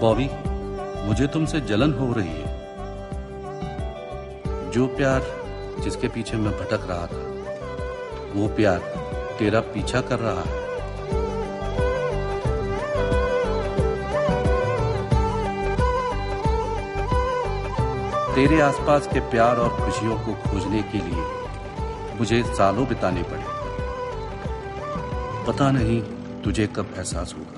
बॉबी, मुझे तुमसे जलन हो रही है। जो प्यार जिसके पीछे मैं भटक रहा था, वो प्यार तेरा पीछा कर रहा है। तेरे आसपास के प्यार और खुशियों को खोजने के लिए मुझे सालों बिताने पड़े। पता नहीं तुझे कब एहसास होगा।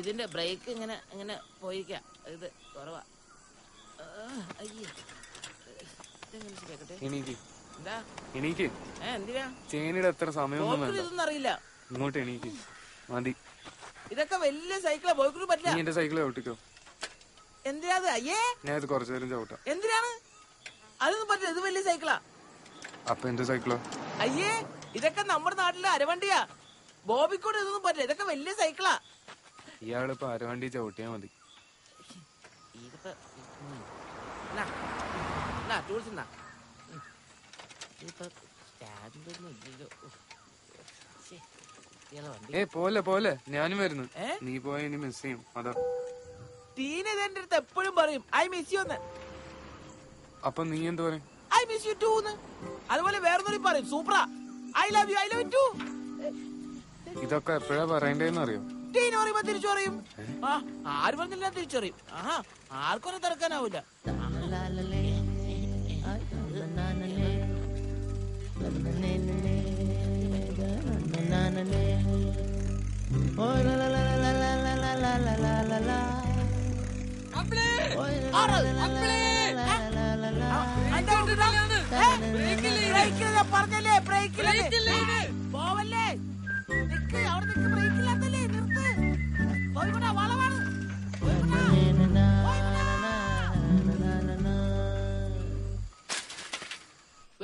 ഇതിന്റെ ബ്രേക്ക് ഇങ്ങനെ ഇങ്ങനെ പോയിക്ക. ഇത് കുറവാ. ചേനിയുടെ എത്ര സമയമൊന്നും അറിയില്ല. ഇങ്ങോട്ട് മതി. ഇതൊക്കെ വലിയ സൈക്കിളാ ബോക്കിന് നീ പറ്റില്ല. എന്റെ സൈക്കിൾ ചവിട്ടിക്കോ. അയ്യേ. ഞാൻ ഇത് കുറച്ചു നേരം ചവിട്ടാം. എന്തിനാണ്? അതൊന്നും പറ്റില്ല. ഇത് വലിയ സൈക്കിളാ അപ്പൊ എന്റെ സൈക്കിളോ അയ്യേ ഇതൊക്കെ നമ്മുടെ നാട്ടിലെ അരവണ്ടിയാ. ബോബിക്കൂടെ ഇതൊന്നും പറ്റില്ല. ഇതൊക്കെ വലിയ സൈക്കിളാ ഇയാളിപ്പോ അരവണ്ടി ചവിട്ടിയാ മതി. ഇതിപ്പോ. ഏ പോലെ പോലെ. ഞാനും വരുന്നു. നീ പോയ ഇനി മിസ് ചെയ്യും. അതാ? ടീന എന്റെ അടുത്ത് എപ്പോഴും പറയും ഐ മിസ് യു എന്ന്. അപ്പൊ നീ എന്ത് പറയും? ഐ മിസ് യു ടു എന്ന്. അതുപോലെ വേറൊന്നും പറയും സൂപ്പറാ I love you I love you too ഇതൊക്കെ എപ്പോഴാ പറയണ്ടേന്ന് അറിയോ ടീന പറയുമ്പോ തിരിച്ചറിയും ആ ആര് പറഞ്ഞില്ല തിരിച്ചറിയും ആഹാ ആർക്കൊന്നും തിറക്കാനാവൂല പറഞ്ഞല്ലേ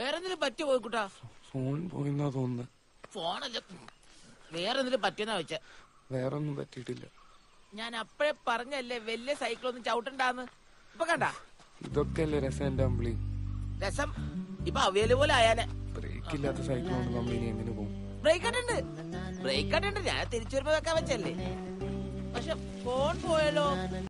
വേറെ പറ്റിയ പോയിക്കൂട്ടാ ഫോൺ പോയിന്നാ തോന്നുന്നത് ഫോണല്ല. വേറെന്തിനും പറ്റിയെന്നാ വെച്ച വേറൊന്നും പറ്റിയിട്ടില്ല. ഞാൻ അപ്പഴേ പറഞ്ഞല്ലേ വലിയ സൈക്കിളൊന്നും ചവിട്ടണ്ടാന്ന്. ഇപ്പൊ കണ്ട? ഇതൊക്കെ അല്ലേ രസം എന്റെ അമ്പിളി. രസം. ഇപ്പൊ അവൈലബിൾ ആയാനെ ബ്രേക്ക് ഇല്ലാത്ത സൈക്കിൾ കൊണ്ട് കമ്പനി എങ്ങനെ പോകും? ബ്രേക്ക് ഉണ്ട് ബ്രേക്ക് ഉണ്ട് ഞാൻ തിരിച്ചു വരുമ്പോ വെക്കാൻ വെച്ചല്ലേ. പക്ഷെ ഫോൺ പോയാലോ?